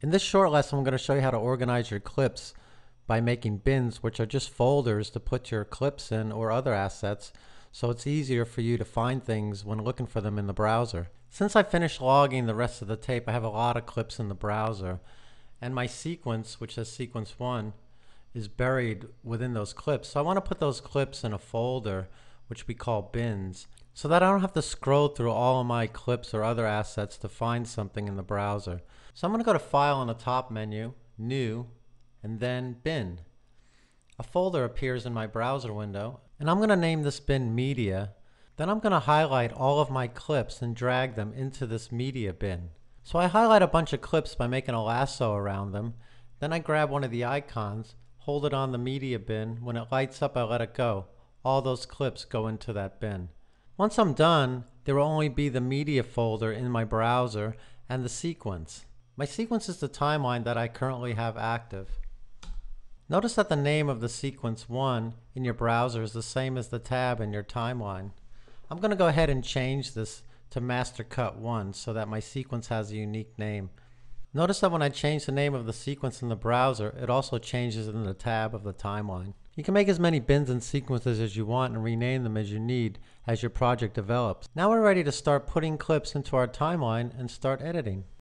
In this short lesson, I'm going to show you how to organize your clips by making bins, which are just folders to put your clips in or other assets, so it's easier for you to find things when looking for them in the browser. Since I finished logging the rest of the tape, I have a lot of clips in the browser, and my sequence, which says sequence 1, is buried within those clips. So I want to put those clips in a folder, which we call bins, so that I don't have to scroll through all of my clips or other assets to find something in the browser. So I'm going to go to File in the top menu, New, and then Bin. A folder appears in my browser window, and I'm going to name this bin Media. Then I'm going to highlight all of my clips and drag them into this Media bin. So I highlight a bunch of clips by making a lasso around them. Then I grab one of the icons, hold it on the Media bin. When it lights up, I let it go. All those clips go into that bin. Once I'm done, there will only be the media folder in my browser and the sequence. My sequence is the timeline that I currently have active. Notice that the name of the sequence 1 in your browser is the same as the tab in your timeline. I'm going to go ahead and change this to Master Cut 1 so that my sequence has a unique name. Notice that when I change the name of the sequence in the browser, it also changes in the tab of the timeline. You can make as many bins and sequences as you want and rename them as you need as your project develops. Now we're ready to start putting clips into our timeline and start editing.